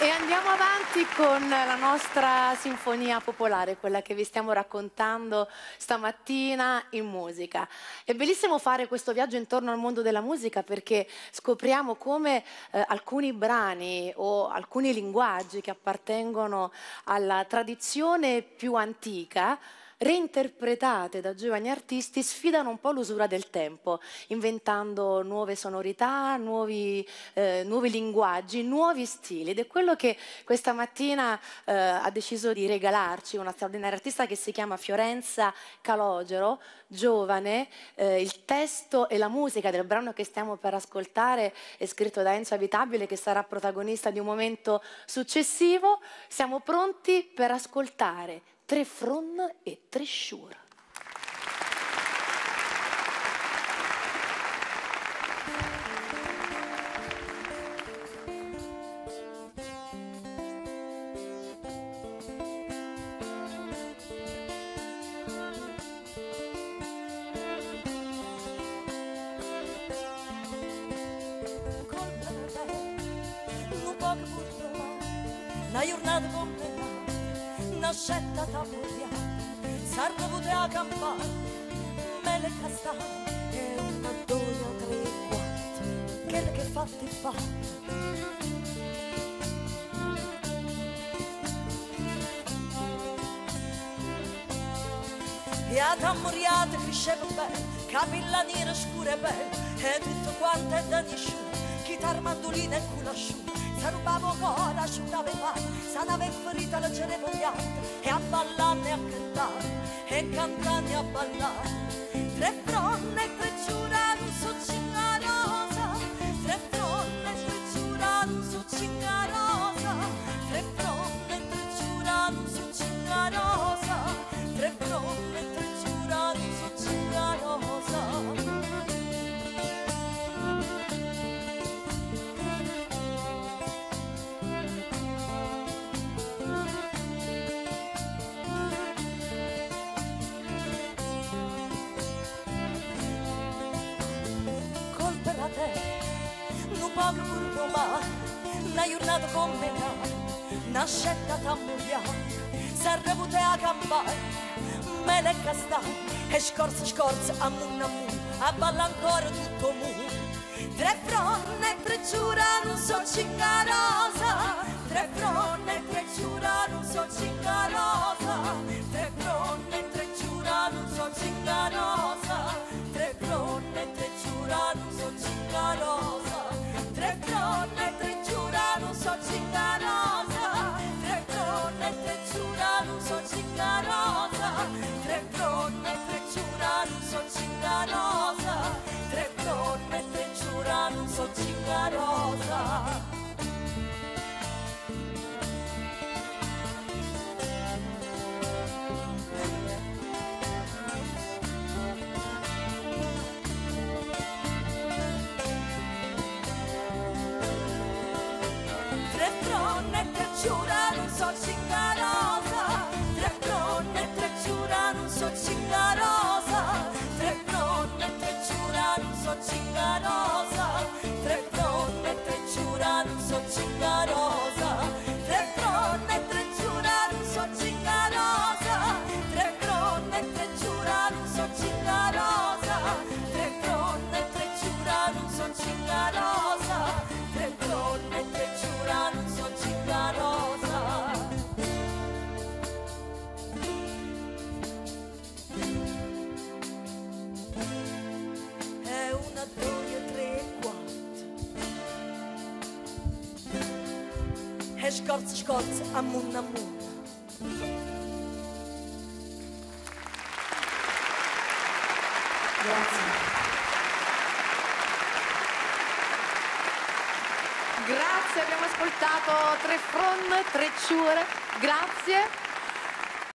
E andiamo avanti con la nostra sinfonia popolare, quella che vi stiamo raccontando stamattina in musica. È bellissimo fare questo viaggio intorno al mondo della musica perché scopriamo come eh, alcuni brani o alcuni linguaggi che appartengono alla tradizione più antica reinterpretate da giovani artisti, sfidano un po' l'usura del tempo, inventando nuove sonorità, nuovi, eh, nuovi linguaggi, nuovi stili. Ed è quello che questa mattina eh, ha deciso di regalarci una straordinaria artista che si chiama Fiorenza Calogero, giovane. Eh, il testo e la musica del brano che stiamo per ascoltare è scritto da Enzo Abitabile, che sarà protagonista di un momento successivo. Siamo pronti per ascoltare tre fron e tre sciura. Una giornata con scelta t'ammoria, sarno poteva campare, mele castagne e una dogna tre quarti, che che fatti fa. E ad ammoriate cresceva bene, capilla nera scura e bella, e tutto quanto è da nessuno, chitarra, mandolina e culo asciutto se rubavo ancora asciugava i panni se n'ave ferita la cerevo pianta e a ballare e a cantare e cantare e a ballare. Tre fronne e tre giura non so cinga rosa tre fronne e tre giura non so ma una giornata come me una scelta serve pute a campare mele e castagne e scorza scorza a mun a mun a balla ancora tutto mu. Tre fronne giura non so cinga rosa tre fronne giura non so cinga rosa Chica. E scorza scorza a mun a mun Grazie, abbiamo ascoltato tre fron, tre ciure. Grazie.